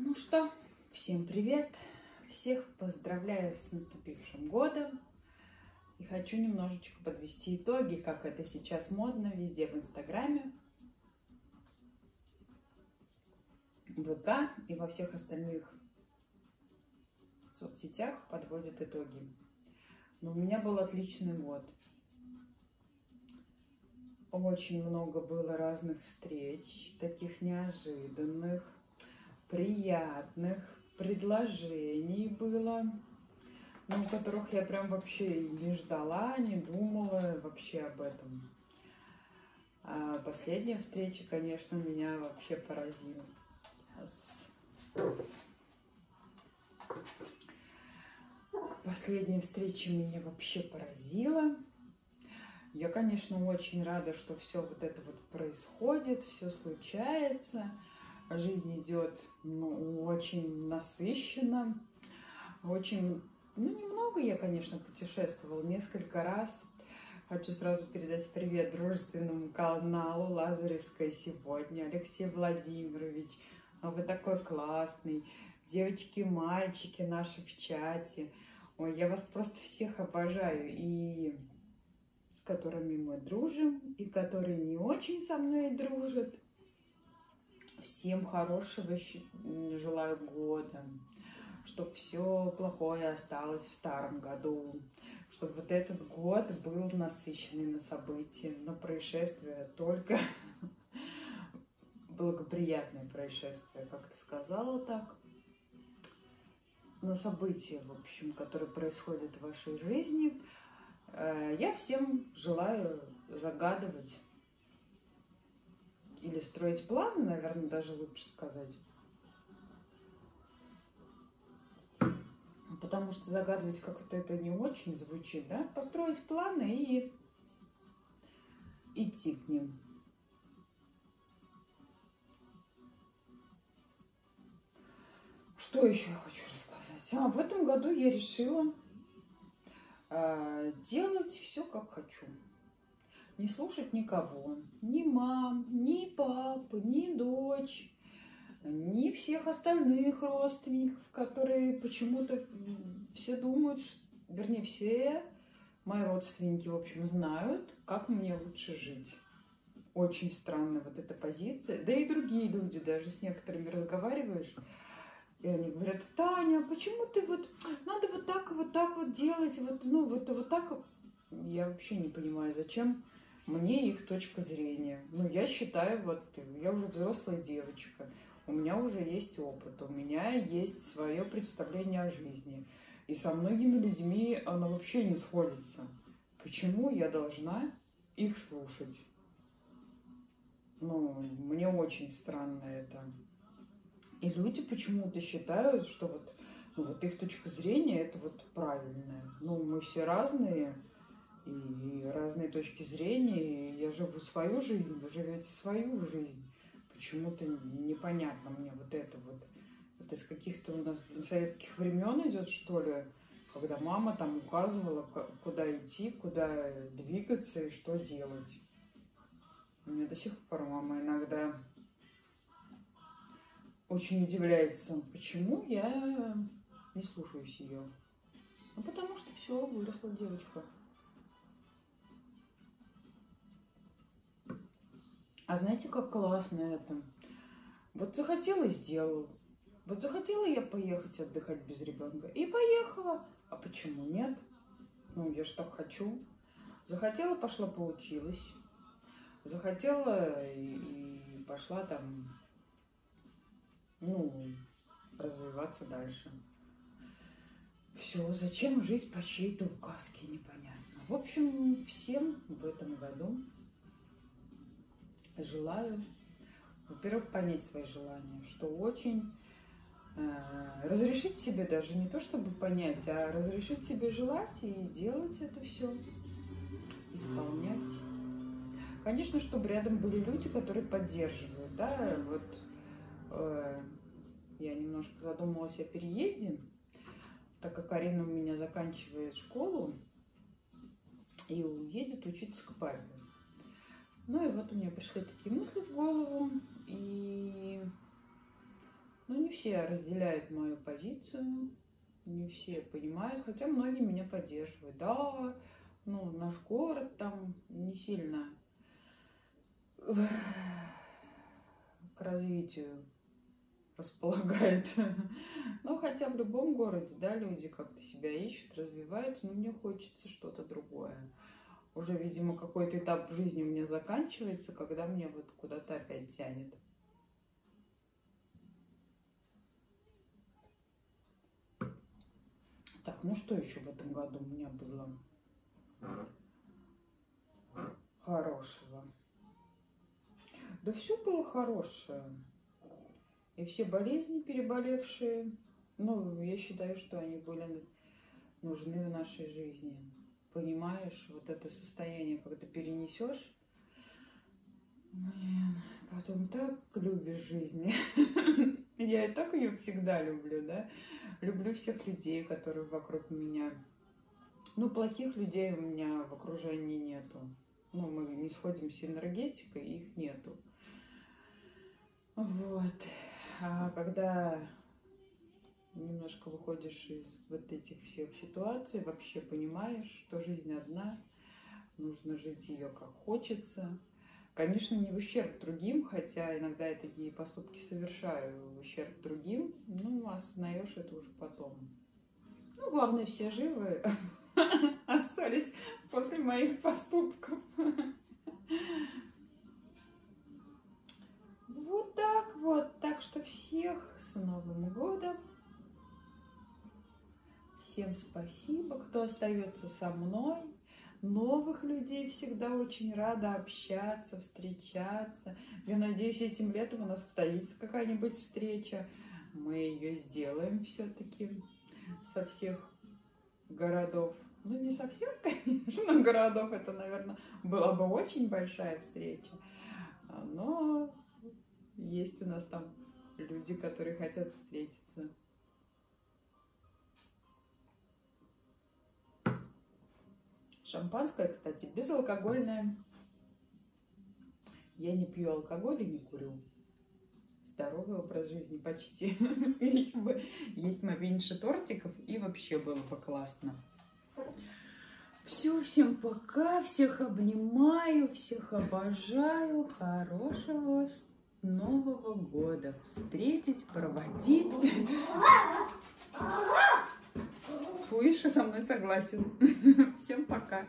Ну что, всем привет! Всех поздравляю с наступившим годом. И хочу немножечко подвести итоги, как это сейчас модно везде в Инстаграме, ВК и во всех остальных соцсетях подводят итоги. Но у меня был отличный год. Очень много было разных встреч, таких неожиданных, приятных предложений было, ну, которых я прям вообще не ждала, не думала вообще об этом. А последняя встреча, конечно, меня вообще поразила. Последняя встреча меня вообще поразила. Я, конечно, очень рада, что все вот это вот происходит, все случается. Жизнь идет ну, очень насыщенно. Очень, ну, немного я, конечно, путешествовала, несколько раз. Хочу сразу передать привет дружественному каналу Лазаревская сегодня. Алексей Владимирович, вы такой классный. Девочки, мальчики наши в чате. Ой, я вас просто всех обожаю. И которыми мы дружим и которые не очень со мной дружат. Всем хорошего желаю года, чтобы все плохое осталось в старом году, чтобы вот этот год был насыщенный на события, на происшествия, только благоприятные происшествия, как ты сказала так, на события, в общем, которые происходят в вашей жизни, Э, я всем желаю загадывать или строить планы, наверное, даже лучше сказать. Потому что загадывать как-то это не очень звучит, да? Построить планы и идти к ним. Что еще я хочу рассказать? А, в этом году я решила а, делать все, как хочу. Не слушать никого, ни мам, ни пап, ни дочь, ни всех остальных родственников, которые почему-то все думают, вернее, все мои родственники, в общем, знают, как мне лучше жить. Очень странная вот эта позиция. Да и другие люди, даже с некоторыми разговариваешь, и они говорят, Таня, почему ты вот, надо вот так, вот так вот делать, вот, ну, вот, вот так. Я вообще не понимаю, зачем мне их точка зрения. Ну, я считаю, вот, я уже взрослая девочка, у меня уже есть опыт, у меня есть свое представление о жизни. И со многими людьми оно вообще не сходится. Почему я должна их слушать? Ну, мне очень странно это. И люди почему-то считают, что вот, ну, вот их точка зрения это вот правильная. Ну, мы все разные, и разные точки зрения. Я живу свою жизнь, вы живете свою жизнь. Почему-то непонятно мне вот это вот. Это из каких-то у нас советских времен идет, что ли, когда мама там указывала, куда идти, куда двигаться и что делать. У меня до сих пор мама иногда очень удивляется, почему я не слушаюсь ее. Ну, потому что все, выросла девочка. А знаете, как классно это? Вот захотела и сделала. Вот захотела я поехать отдыхать без ребенка. И поехала. А почему нет? Ну, я что хочу. Захотела, пошла, поучилась. Захотела и, и пошла там ну, развиваться дальше. Все, зачем жить по чьей-то указке, непонятно. В общем, всем в этом году желаю, во-первых, понять свои желания, что очень э, разрешить себе даже не то, чтобы понять, а разрешить себе желать и делать это все, исполнять. Конечно, чтобы рядом были люди, которые поддерживают, да, вот Э, я немножко задумалась о переезде, так как Арина у меня заканчивает школу и уедет учиться к папе. Ну и вот у меня пришли такие мысли в голову, и Но не все разделяют мою позицию, не все понимают, хотя многие меня поддерживают. Да, ну, наш город там не сильно к развитию располагает. Ну, хотя в любом городе, да, люди как-то себя ищут, развиваются, но мне хочется что-то другое. Уже, видимо, какой-то этап в жизни у меня заканчивается, когда мне вот куда-то опять тянет. Так, ну что еще в этом году у меня было хорошего? Да все было хорошее. И все болезни переболевшие, ну, я считаю, что они были нужны в нашей жизни. Понимаешь, вот это состояние, когда перенесешь, потом так любишь жизнь. Я и так ее всегда люблю, да. Люблю всех людей, которые вокруг меня. Ну, плохих людей у меня в окружении нету. Ну, мы не сходим с энергетикой, их нету. Вот. А когда немножко выходишь из вот этих всех ситуаций, вообще понимаешь, что жизнь одна, нужно жить ее как хочется. Конечно, не в ущерб другим, хотя иногда я такие поступки совершаю в ущерб другим, ну, осознаешь это уже потом. Ну, главное, все живы остались после моих поступков. Вот так вот. Так что всех с Новым годом. Всем спасибо, кто остается со мной. Новых людей всегда очень рада общаться, встречаться. Я надеюсь, этим летом у нас состоится какая-нибудь встреча. Мы ее сделаем все-таки со всех городов. Ну, не совсем, конечно, городов. Это, наверное, была бы очень большая встреча. Но есть у нас там люди, которые хотят встретиться. Шампанское, кстати, безалкогольное. Я не пью алкоголь и не курю. Здоровый образ жизни почти. Есть поменьше тортиков и вообще было бы классно. Все, всем пока, всех обнимаю, всех обожаю. Хорошего Нового года встретить, проводить. Фуиша со мной согласен. Всем пока.